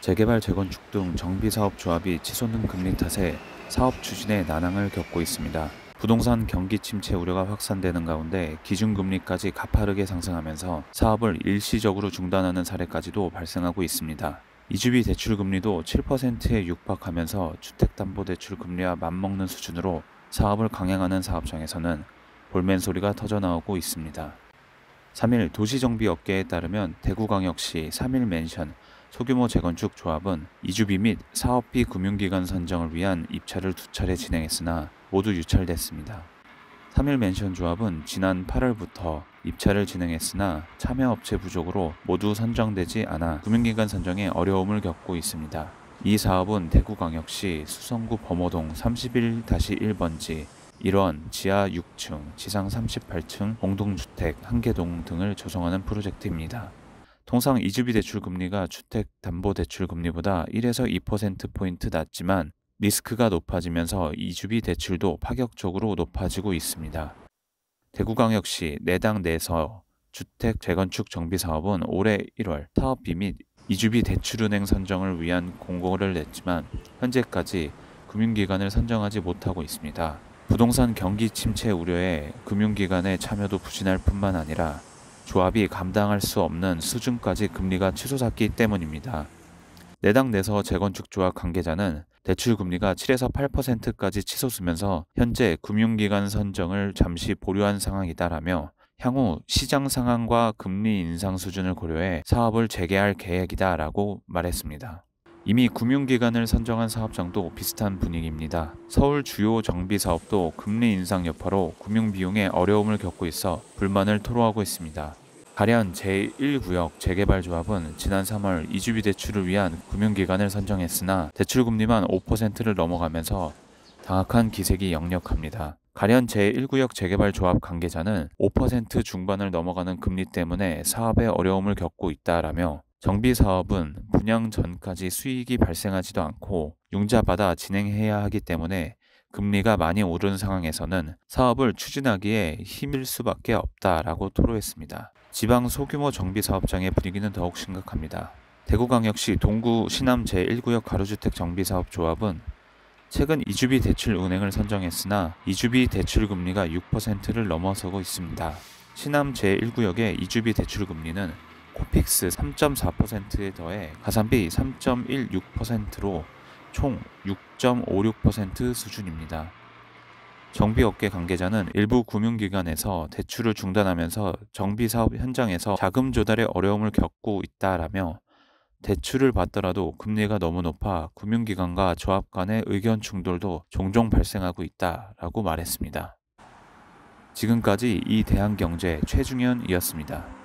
재개발 재건축 등 정비사업 조합이 치솟는 금리 탓에 사업 추진에 난항을 겪고 있습니다. 부동산 경기 침체 우려가 확산되는 가운데 기준금리까지 가파르게 상승하면서 사업을 일시적으로 중단하는 사례까지도 발생하고 있습니다. 이주비 대출 금리도 7%에 육박하면서 주택담보대출 금리와 맞먹는 수준으로 사업을 강행하는 사업장에서는 볼멘 소리가 터져나오고 있습니다. 3일 도시정비업계에 따르면 대구광역시 3일 맨션 소규모 재건축 조합은 이주비 및 사업비 금융기관 선정을 위한 입찰을 두 차례 진행했으나 모두 유찰됐습니다. 3일 맨션 조합은 지난 8월부터 입찰을 진행했으나 참여업체 부족으로 모두 선정되지 않아 금융기관 선정에 어려움을 겪고 있습니다. 이 사업은 대구광역시 수성구 범호동 31-1번지 1원 지하 6층, 지상 38층 공동주택 한개동 등을 조성하는 프로젝트입니다. 통상 이주비 대출 금리가 주택 담보 대출 금리보다 1에서 2%포인트 낮지만 리스크가 높아지면서 이주비 대출도 파격적으로 높아지고 있습니다. 대구광역시 내당 내서 주택 재건축 정비 사업은 올해 1월 사업비 및 이주비 대출은행 선정을 위한 공고를 냈지만 현재까지 금융기관을 선정하지 못하고 있습니다. 부동산 경기 침체 우려에 금융기관의 참여도 부진할 뿐만 아니라 조합이 감당할 수 없는 수준까지 금리가 치솟았기 때문입니다. 내당 내서 재건축 조합 관계자는 대출 금리가 7에서 8%까지 치솟으면서 현재 금융기관 선정을 잠시 보류한 상황이다라며 향후 시장 상황과 금리 인상 수준을 고려해 사업을 재개할 계획이다라고 말했습니다. 이미 금융기관을 선정한 사업장도 비슷한 분위기입니다. 서울 주요 정비 사업도 금리 인상 여파로 금융비용에 어려움을 겪고 있어 불만을 토로하고 있습니다. 가련 제1구역 재개발조합은 지난 3월 이주비 대출을 위한 금융기관을 선정했으나 대출금리만 5%를 넘어가면서 당악한 기색이 역력합니다. 가련 제1구역 재개발조합 관계자는 5% 중반을 넘어가는 금리 때문에 사업에 어려움을 겪고 있다라며 정비 사업은 분양 전까지 수익이 발생하지도 않고 융자받아 진행해야 하기 때문에 금리가 많이 오른 상황에서는 사업을 추진하기에 힘들 수밖에 없다라고 토로했습니다. 지방 소규모 정비 사업장의 분위기는 더욱 심각합니다. 대구광역시 동구 신암 제1구역 가로주택 정비사업 조합은 최근 이주비 대출 은행을 선정했으나 이주비 대출 금리가 6%를 넘어서고 있습니다. 신암 제1구역의 이주비 대출 금리는 코픽스 3.4%에 더해 가산비 3.16%로 총 6.56% 수준입니다. 정비업계 관계자는 일부 금융기관에서 대출을 중단하면서 정비사업 현장에서 자금 조달에 어려움을 겪고 있다라며 대출을 받더라도 금리가 너무 높아 금융기관과 조합 간의 의견 충돌도 종종 발생하고 있다라고 말했습니다. 지금까지 이 대한경제 최중현이었습니다.